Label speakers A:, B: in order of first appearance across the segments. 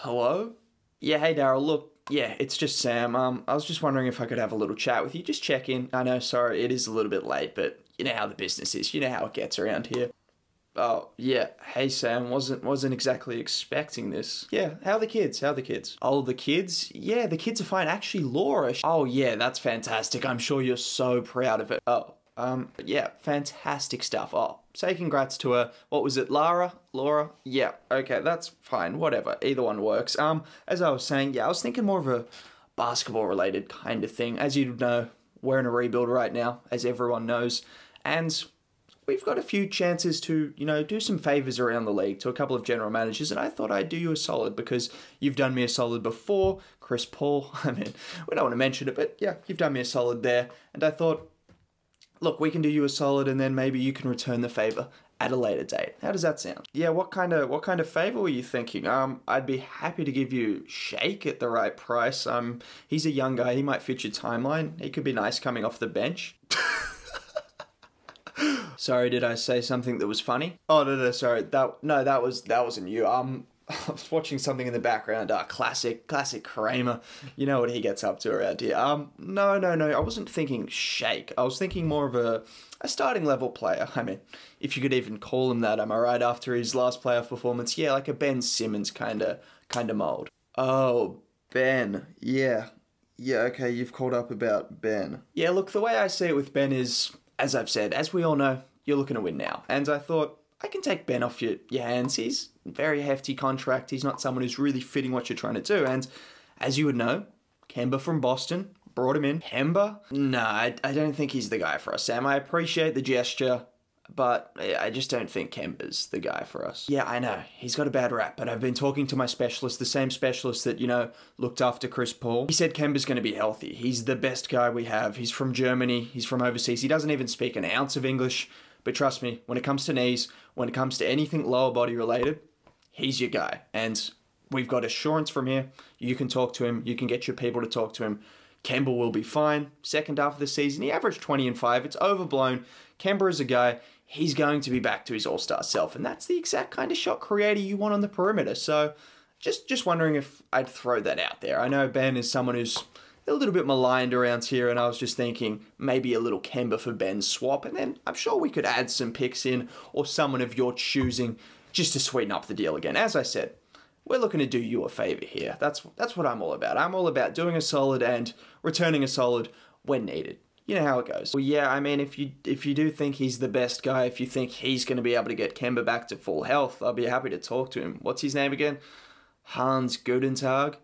A: Hello? Yeah, hey Daryl, look, yeah, it's just Sam. Um, I was just wondering if I could have a little chat with you. Just check in. I know, sorry, it is a little bit late, but you know how the business is. You know how it gets around here. Oh, yeah. Hey Sam, wasn't wasn't exactly expecting this. Yeah, how are the kids? How are the kids? Oh, the kids? Yeah, the kids are fine. Actually, Laura. Oh, yeah, that's fantastic. I'm sure you're so proud of it. Oh, um, yeah, fantastic stuff. Oh, say congrats to her. What was it, Lara? Laura? Yeah, okay, that's fine. Whatever. Either one works. Um, as I was saying, yeah, I was thinking more of a basketball related kind of thing. As you know, we're in a rebuild right now, as everyone knows. And we've got a few chances to, you know, do some favors around the league to a couple of general managers, and I thought I'd do you a solid because you've done me a solid before. Chris Paul, I mean, we don't want to mention it, but yeah, you've done me a solid there, and I thought look, we can do you a solid and then maybe you can return the favor at a later date. How does that sound? Yeah, what kind of what kind of favor were you thinking? Um, I'd be happy to give you Shake at the right price. Um, he's a young guy. He might fit your timeline. He could be nice coming off the bench. sorry, did I say something that was funny? Oh no, no, sorry. That no, that was that wasn't you. Um, I was watching something in the background. Uh, classic, classic Kramer. You know what he gets up to around here. Um, no, no, no. I wasn't thinking shake. I was thinking more of a, a starting level player. I mean, if you could even call him that. Am I right? After his last playoff performance, yeah, like a Ben Simmons kind of, kind of mold. Oh, Ben. Yeah, yeah. Okay, you've called up about Ben. Yeah. Look, the way I see it with Ben is, as I've said, as we all know, you're looking to win now, and I thought I can take Ben off your, your hands. He's very hefty contract. He's not someone who's really fitting what you're trying to do. And as you would know, Kemba from Boston brought him in. Kemba? No, I, I don't think he's the guy for us, Sam. I appreciate the gesture, but I just don't think Kemba's the guy for us. Yeah, I know. He's got a bad rap, but I've been talking to my specialist, the same specialist that, you know, looked after Chris Paul. He said Kemba's going to be healthy. He's the best guy we have. He's from Germany. He's from overseas. He doesn't even speak an ounce of English. But trust me, when it comes to knees, when it comes to anything lower body related, he's your guy. And we've got assurance from here. You can talk to him. You can get your people to talk to him. Kemba will be fine. Second half of the season, he averaged 20 and 5. It's overblown. Kemba is a guy, he's going to be back to his all-star self. And that's the exact kind of shot creator you want on the perimeter. So just just wondering if I'd throw that out there. I know Ben is someone who's a little bit maligned around here, and I was just thinking maybe a little Kemba for Ben swap, and then I'm sure we could add some picks in or someone of your choosing just to sweeten up the deal again. As I said, we're looking to do you a favor here. That's that's what I'm all about. I'm all about doing a solid and returning a solid when needed. You know how it goes. Well, yeah, I mean, if you if you do think he's the best guy, if you think he's going to be able to get Kemba back to full health, I'll be happy to talk to him. What's his name again? Hans Gudentag.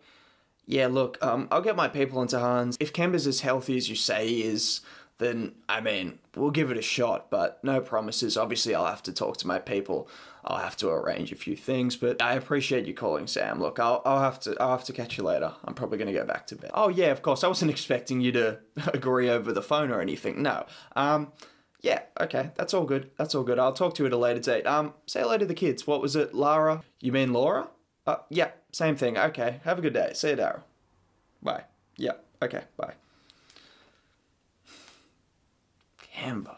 A: Yeah, look, um, I'll get my people into Hans. If Kemba's as healthy as you say he is, then, I mean, we'll give it a shot, but no promises. Obviously, I'll have to talk to my people. I'll have to arrange a few things, but I appreciate you calling, Sam. Look, I'll, I'll have to I'll have to catch you later. I'm probably going to go back to bed. Oh, yeah, of course. I wasn't expecting you to agree over the phone or anything. No. Um, yeah, okay, that's all good. That's all good. I'll talk to you at a later date. Um, say hello to the kids. What was it, Lara? You mean Laura? Uh, yeah, same thing. Okay, have a good day. See you, Daryl. Bye. Yeah, okay, bye. Kemba.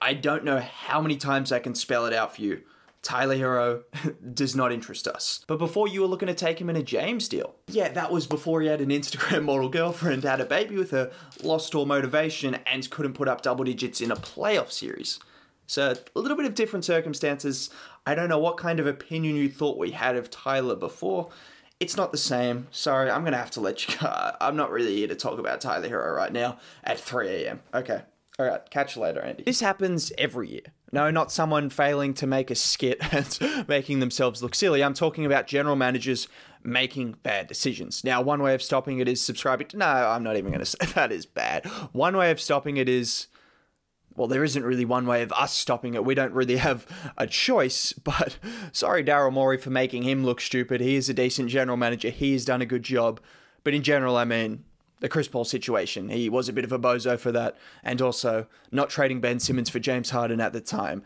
A: I don't know how many times I can spell it out for you. Tyler Herro does not interest us. But before you were looking to take him in a James deal. Yeah, that was before he had an Instagram model girlfriend, had a baby with her, lost all motivation, and couldn't put up double digits in a playoff series. So, a little bit of different circumstances. I don't know what kind of opinion you thought we had of Tyler before. It's not the same. Sorry, I'm going to have to let you go. I'm not really here to talk about Tyler Herro right now at 3 a.m. Okay. All right. Catch you later, Andy. This happens every year. No, not someone failing to make a skit and making themselves look silly. I'm talking about general managers making bad decisions. Now, one way of stopping it is subscribing to. No, I'm not even going to say that is bad. One way of stopping it is well, there isn't really one way of us stopping it. We don't really have a choice. But sorry, Daryl Morey, for making him look stupid. He is a decent general manager. He has done a good job. But in general, I mean, the Chris Paul situation, he was a bit of a bozo for that. And also, not trading Ben Simmons for James Harden at the time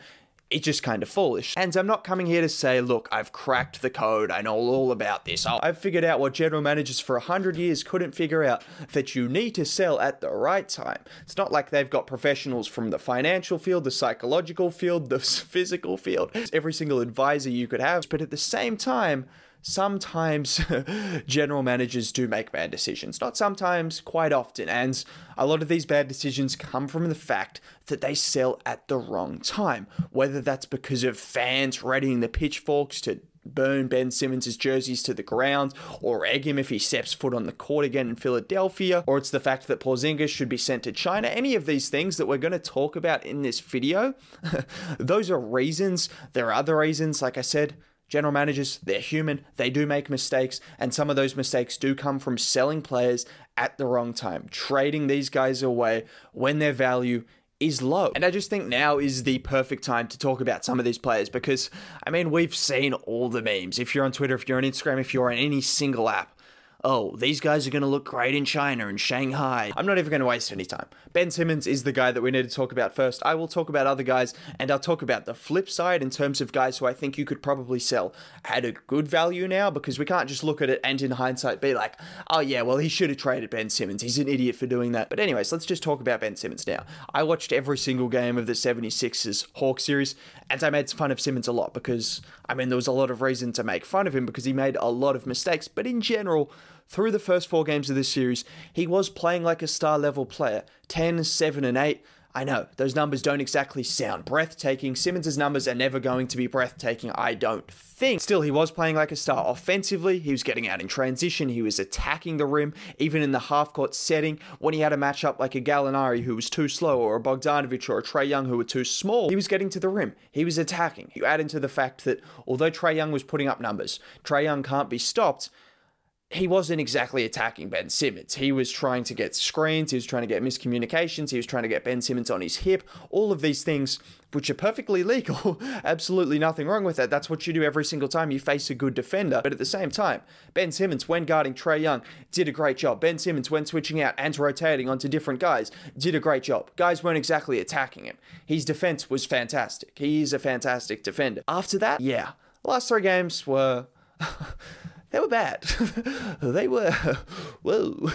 A: it's just kind of foolish. And I'm not coming here to say, look, I've cracked the code, I know all about this. I've figured out what general managers for 100 years couldn't figure out that you need to sell at the right time. It's not like they've got professionals from the financial field, the psychological field, the physical field, every single advisor you could have. But at the same time, sometimes general managers do make bad decisions. Not sometimes, quite often. And a lot of these bad decisions come from the fact that they sell at the wrong time. Whether that's because of fans readying the pitchforks to burn Ben Simmons' jerseys to the ground or egg him if he steps foot on the court again in Philadelphia, or it's the fact that Porzingis should be sent to China. Any of these things that we're going to talk about in this video, those are reasons. There are other reasons, like I said, general managers, they're human, they do make mistakes, and some of those mistakes do come from selling players at the wrong time, trading these guys away when their value is low. And I just think now is the perfect time to talk about some of these players because, I mean, we've seen all the memes. If you're on Twitter, if you're on Instagram, if you're on any single app, oh, these guys are going to look great in China and Shanghai. I'm not even going to waste any time. Ben Simmons is the guy that we need to talk about first. I will talk about other guys and I'll talk about the flip side in terms of guys who I think you could probably sell at a good value now because we can't just look at it and in hindsight be like, oh yeah, well, he should have traded Ben Simmons. He's an idiot for doing that. But, anyways, let's just talk about Ben Simmons now. I watched every single game of the 76ers Hawk series and I made fun of Simmons a lot because, I mean, there was a lot of reason to make fun of him because he made a lot of mistakes. But in general, through the first four games of this series, he was playing like a star level player 10, 7, and 8. I know, those numbers don't exactly sound breathtaking. Simmons' numbers are never going to be breathtaking, I don't think. Still, he was playing like a star offensively. He was getting out in transition. He was attacking the rim, even in the half court setting. When he had a matchup like a Gallinari who was too slow, or a Bogdanovich or a Trae Young who were too small, he was getting to the rim. He was attacking. You add into the fact that although Trae Young was putting up numbers, Trae Young can't be stopped he wasn't exactly attacking Ben Simmons. He was trying to get screens, he was trying to get miscommunications, he was trying to get Ben Simmons on his hip. All of these things, which are perfectly legal, absolutely nothing wrong with that. That's what you do every single time you face a good defender. But at the same time, Ben Simmons, when guarding Trae Young, did a great job. Ben Simmons, when switching out and rotating onto different guys, did a great job. Guys weren't exactly attacking him. His defense was fantastic. He is a fantastic defender. After that, yeah, last three games were. they were bad. they were, whoa,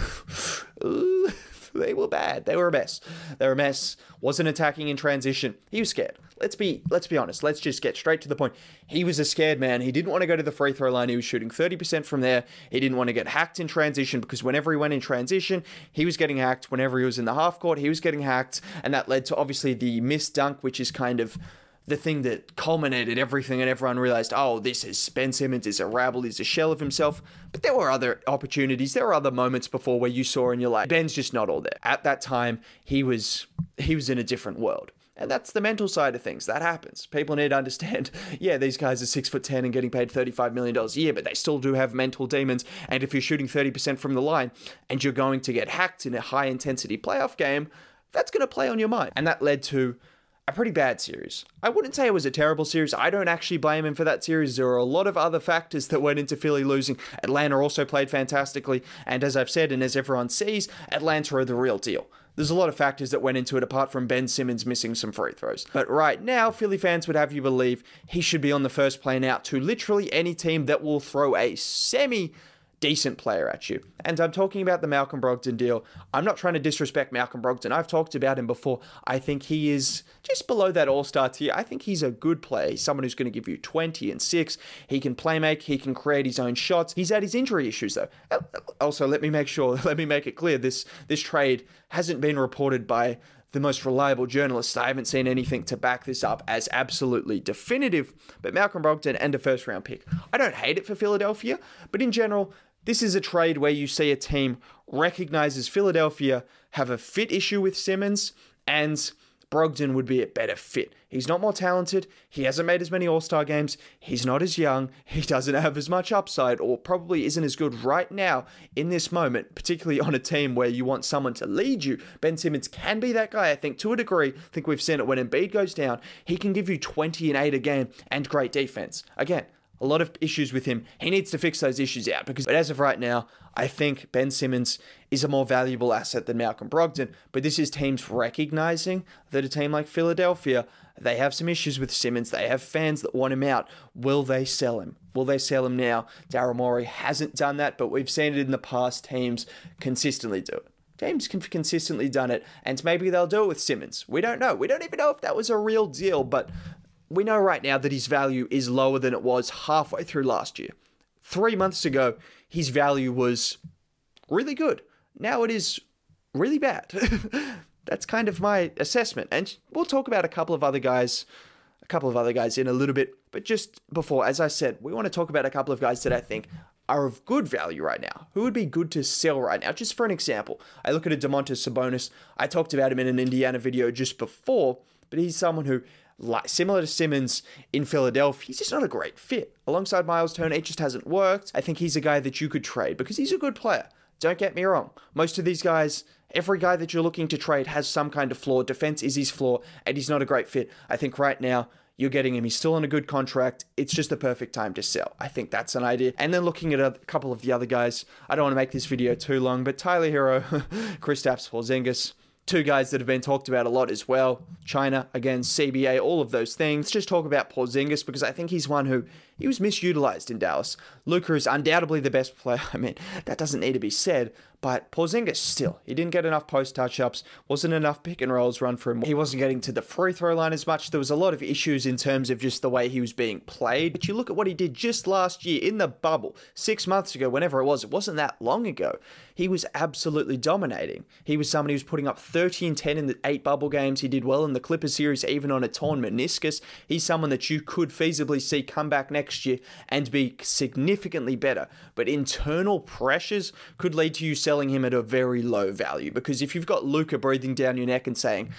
A: they were bad. They were a mess. They were a mess. Wasn't attacking in transition. He was scared. Let's be let's be honest. Let's just get straight to the point. He was a scared man. He didn't want to go to the free throw line. He was shooting 30% from there. He didn't want to get hacked in transition because whenever he went in transition, he was getting hacked. Whenever he was in the half court, he was getting hacked. And that led to obviously the missed dunk, which is kind of the thing that culminated everything and everyone realized, oh, this is Ben Simmons is a rabble, he's a shell of himself. But there were other opportunities, there were other moments before where you saw and you're like, Ben's just not all there. At that time, he was he was in a different world. And that's the mental side of things. That happens. People need to understand, yeah, these guys are six foot ten and getting paid $35 million a year, but they still do have mental demons. And if you're shooting 30% from the line and you're going to get hacked in a high intensity playoff game, that's going to play on your mind. And that led to a pretty bad series. I wouldn't say it was a terrible series. I don't actually blame him for that series. There are a lot of other factors that went into Philly losing. Atlanta also played fantastically. And as I've said, and as everyone sees, Atlanta are the real deal. There's a lot of factors that went into it apart from Ben Simmons missing some free throws. But right now, Philly fans would have you believe he should be on the first plane out to literally any team that will throw a semi decent player at you. And I'm talking about the Malcolm Brogdon deal. I'm not trying to disrespect Malcolm Brogdon. I've talked about him before. I think he is just below that all star tier. I think he's a good player. He's someone who's going to give you 20 and 6. He can play make, he can create his own shots. He's had his injury issues though. Also, let me make sure, let me make it clear this this trade hasn't been reported by the most reliable journalists. I haven't seen anything to back this up as absolutely definitive. But Malcolm Brogdon and a first round pick. I don't hate it for Philadelphia, but in general, this is a trade where you see a team recognizes Philadelphia have a fit issue with Simmons and Brogdon would be a better fit. He's not more talented. He hasn't made as many All Star games. He's not as young. He doesn't have as much upside, or probably isn't as good right now in this moment, particularly on a team where you want someone to lead you. Ben Simmons can be that guy, I think, to a degree. I think we've seen it when Embiid goes down. He can give you 20 and 8 a game and great defense. Again, a lot of issues with him. He needs to fix those issues out because, but as of right now, I think Ben Simmons is a more valuable asset than Malcolm Brogdon. But this is teams recognizing that a team like Philadelphia, they have some issues with Simmons. They have fans that want him out. Will they sell him? Will they sell him now? Daryl Morey hasn't done that, but we've seen it in the past. Teams consistently do it. Teams have consistently done it, and maybe they'll do it with Simmons. We don't know. We don't even know if that was a real deal, but we know right now that his value is lower than it was halfway through last year. Three months ago, his value was really good. Now it is really bad. That's kind of my assessment. And we'll talk about a couple of other guys, a couple of other guys in a little bit. But just before, as I said, we want to talk about a couple of guys that I think are of good value right now. Who would be good to sell right now? Just for an example, I look at a Domantas Sabonis. I talked about him in an Indiana video just before, but he's someone who, like similar to Simmons in Philadelphia, he's just not a great fit. Alongside Miles Turner, it just hasn't worked. I think he's a guy that you could trade because he's a good player. Don't get me wrong. Most of these guys, every guy that you're looking to trade has some kind of flaw. Defense is his flaw, and he's not a great fit. I think right now, you're getting him. He's still on a good contract. It's just the perfect time to sell. I think that's an idea. And then looking at a couple of the other guys, I don't want to make this video too long, but Tyler Herro, Kristaps Porzingis, two guys that have been talked about a lot as well. China, again, CBA, all of those things. Just talk about Porzingis because I think he's one who he was misutilized in Dallas. Luka is undoubtedly the best player. I mean, that doesn't need to be said, but Porzingis still, he didn't get enough post touch ups, wasn't enough pick and rolls run for him. He wasn't getting to the free throw line as much. There was a lot of issues in terms of just the way he was being played. But you look at what he did just last year in the bubble, six months ago, whenever it was, it wasn't that long ago. He was absolutely dominating. He was somebody who was putting up 30 and 10 in the eight bubble games. He did well in the Clippers series, even on a torn meniscus. He's someone that you could feasibly see come back next year and be significantly better. But internal pressures could lead to you selling him at a very low value because if you've got Luka breathing down your neck and saying,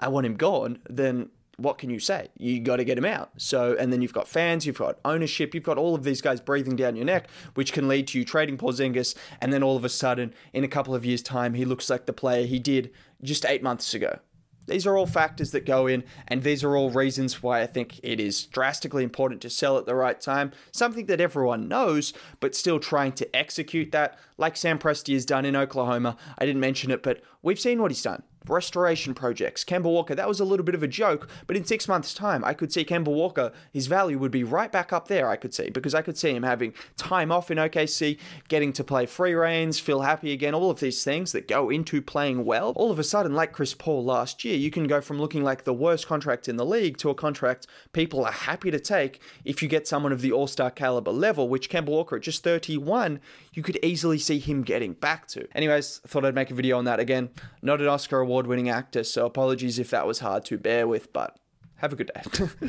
A: I want him gone, then what can you say? You got to get him out. So, and then you've got fans, you've got ownership, you've got all of these guys breathing down your neck, which can lead to you trading Porzingis, and then all of a sudden, in a couple of years' time, he looks like the player he did just eight months ago. These are all factors that go in, and these are all reasons why I think it is drastically important to sell at the right time. Something that everyone knows, but still trying to execute that, like Sam Presti has done in Oklahoma. I didn't mention it, but we've seen what he's done restoration projects. Kemba Walker, that was a little bit of a joke, but in six months' time, I could see Kemba Walker, his value would be right back up there, I could see, because I could see him having time off in OKC, getting to play free reigns, feel happy again, all of these things that go into playing well. All of a sudden, like Chris Paul last year, you can go from looking like the worst contract in the league to a contract people are happy to take if you get someone of the all star caliber level, which Kemba Walker at just 31, you could easily see him getting back to. Anyways, thought I'd make a video on that again. Not an Oscar award winning actor, so apologies if that was hard to bear with, but have a good day.